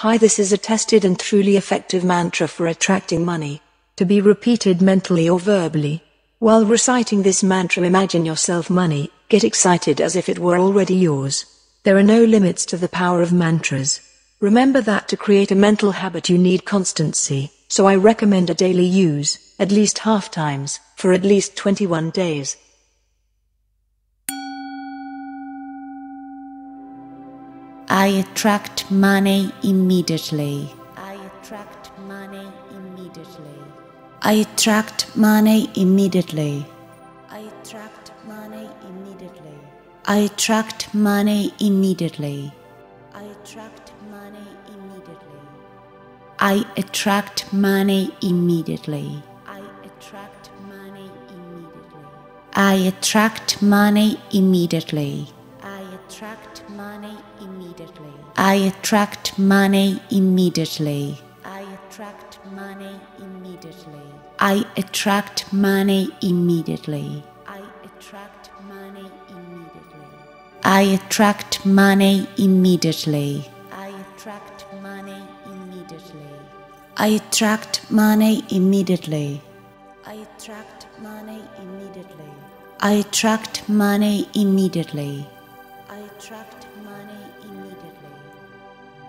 Hi, this is a tested and truly effective mantra for attracting money. To be repeated mentally or verbally. While reciting this mantra, imagine yourself money, get excited as if it were already yours. There are no limits to the power of mantras. Remember that to create a mental habit, you need constancy, so I recommend a daily use, at least half times, for at least 21 days. I attract money immediately. I attract money immediately. I attract money immediately. I attract money immediately. I attract money immediately. I attract money immediately. I attract money immediately. I attract money immediately. I attract money immediately. I attract money immediately. I attract money immediately. I attract money immediately. I attract money immediately. I attract money immediately. I attract money immediately. I attract money immediately. I attract money immediately. I attract money immediately. I attract money immediately. I attract money.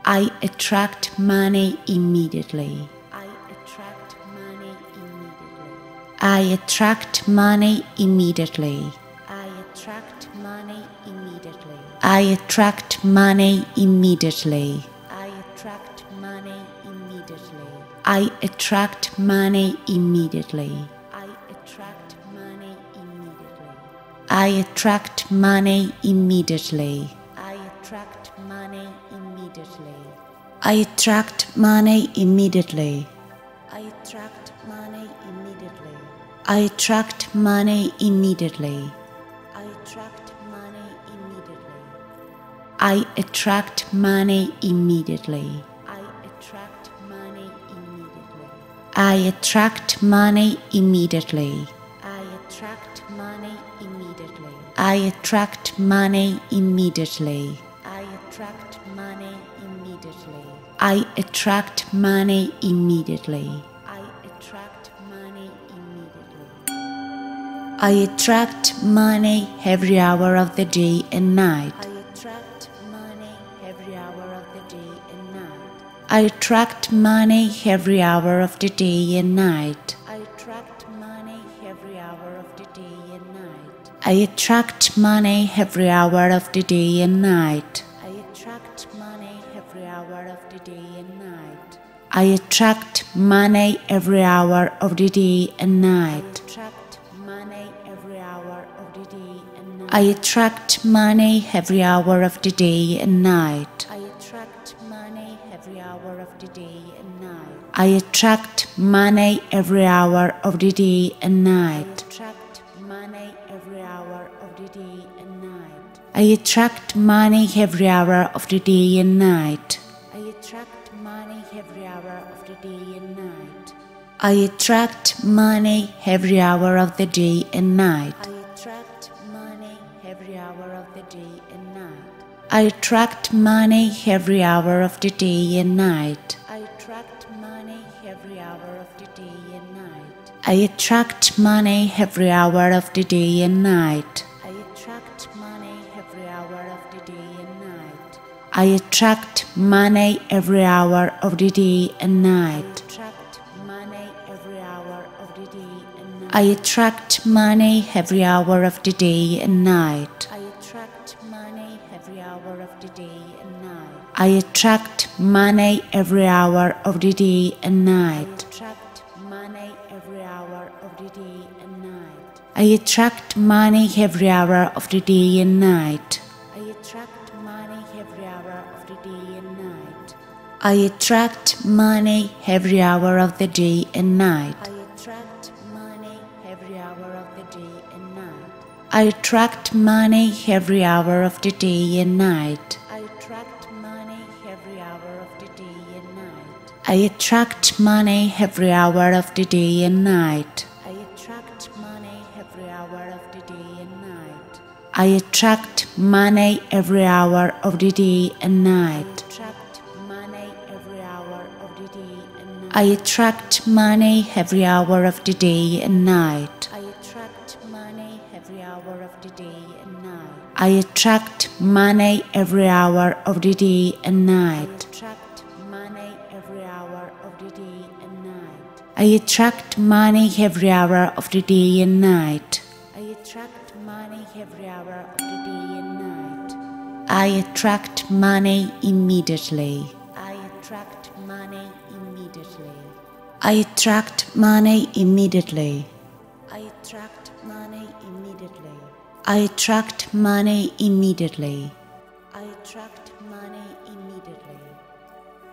I attract money immediately. I attract money immediately. I attract money immediately. I attract money immediately. I attract money immediately. I attract money immediately. I attract money immediately. I attract money immediately. I attract money immediately. I attract money immediately. I attract money immediately. I attract money immediately. I attract money immediately. I attract money immediately. I attract money immediately. I attract money immediately. I attract money immediately. I attract money immediately. I attract money immediately. I attract money immediately. I attract money immediately. I attract money every hour of the day and night. I attract money every hour of the day and night. I attract money every hour of the day and night. I attract money every hour of the day and night. I attract money every hour of the day and night. I attract money every hour of the day and night. I attract money every hour of the day and night. I attract money every hour of the day and night. I attract money every hour of the day and night. I attract money every hour of the day and night. I attract money every hour of the day and night. I attract money every hour of the day and night. I attract money every hour of the day and night. I attract money every hour of the day and night. I attract money every hour of the day and night. I attract money every hour of the day and night. I attract I attract money every hour of the day and night. I attract money every hour of the day and night. I attract money every hour of the day and night. I attract money every hour of the day and night. I attract night. I attract money every hour of the day and night. I attract money every hour of the day and night. I attract money every hour of the day and night. I attract money every hour of the day and night. I attract money every hour of the day and night. I attract money every hour of the day and night. I attract money every hour of the day and night. I attract money every hour of the day and night. Attract money every hour of the day and night. I attract money every hour of the day and night. I attract money every hour of the day and night. I attract money immediately. I attract money immediately. I attract money immediately. I attract money immediately. I attract money immediately. I attract money immediately.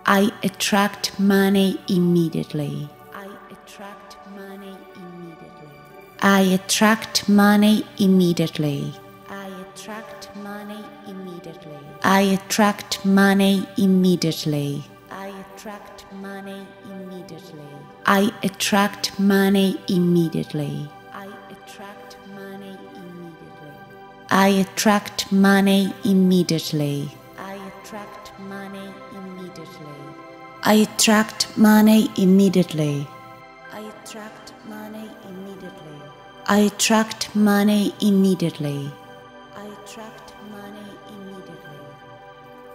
I attract money immediately. I attract money immediately. I attract money immediately. I attract money immediately. I attract money immediately. I attract money immediately. I attract money immediately. I attract money immediately. I attract money immediately. I attract money immediately. I attract money immediately. I attract money immediately. I attract money immediately. I attract money immediately.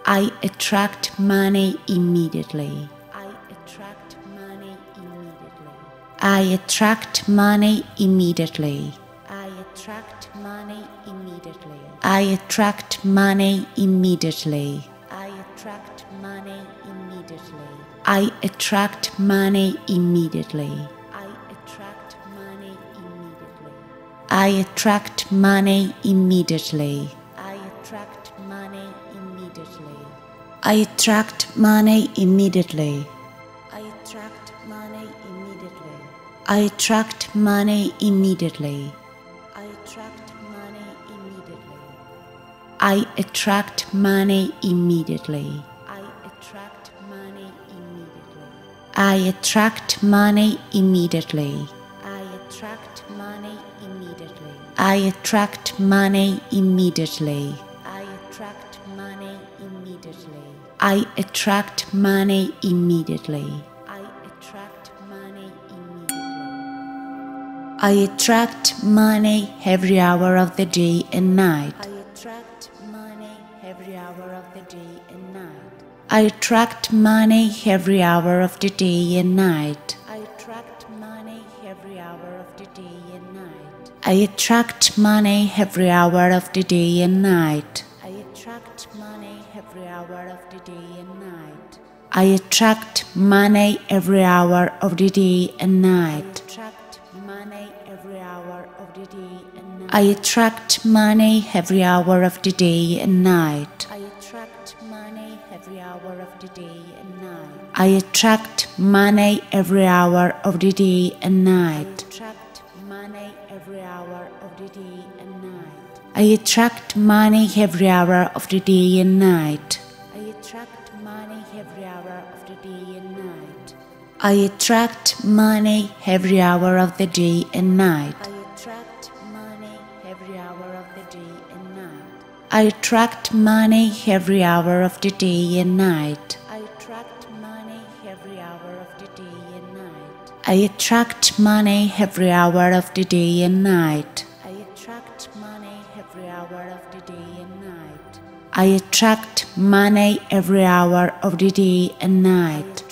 I attract money immediately. I attract money immediately. I attract money immediately. I attract money immediately. I attract money immediately. I attract money immediately. I attract money immediately. I attract money immediately. I attract money immediately. I attract money immediately. I attract money immediately. I attract money immediately. I attract money immediately. I attract money immediately. I attract money immediately. I attract money immediately. I attract money immediately. I attract money immediately. I attract money immediately. I attract money immediately. I attract money every hour of the day and night. I attract money every hour of the day and night. I attract money every hour of the day and night. I attract money every hour of the day and night. I attract money every hour of the day and night. I attract money every hour of the day and night. I attract money every hour of the day and night. Money every hour of the day and night. I attract money every hour of the day and night. I attract money every hour of the day and night. I attract money every hour of the day and night. Attract money every hour of the day and night. I attract money every hour of the day and night. I attract money every hour of the day and night. I attract money every hour of the day and night. I attract money every hour of the day and night. I attract money every hour of the day and night. I attract money every hour of the day and night. I attract money every hour of the day and night.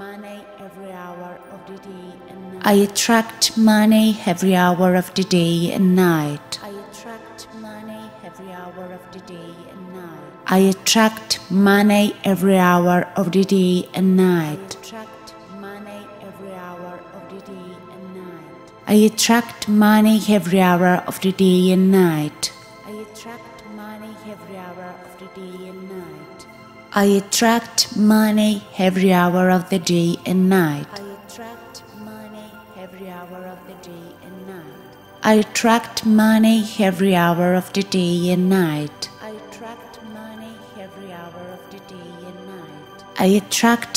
I attract money every hour of the day and I night. attract money every hour of the day and night. I attract money every hour of the day and night. I attract money every hour of the day and night. I attract money every hour of the day and night. attract money every hour of the day and night. I attract money every hour of the day and night. I attract money every hour of the day and night. I attract money every hour of the day and night. I attract money every hour of the day and night. I attract money every hour of the day and night. I attract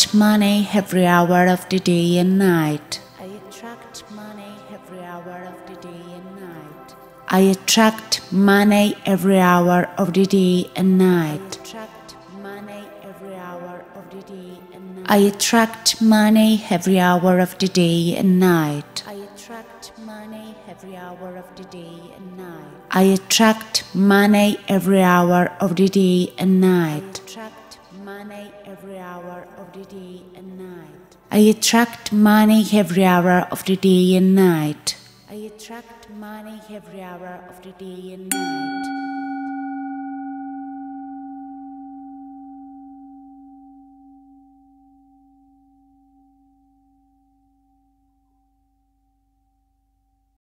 money every hour of the day and night. I attract money every hour of the day and night. I attract money every hour of the day and night. I attract money every hour of the day and night. I attract money every hour of the day and night. I attract money every hour of the day and night. Attract money every hour of the day and night. I attract money every hour of the day and night. I attract money every hour of the day and night.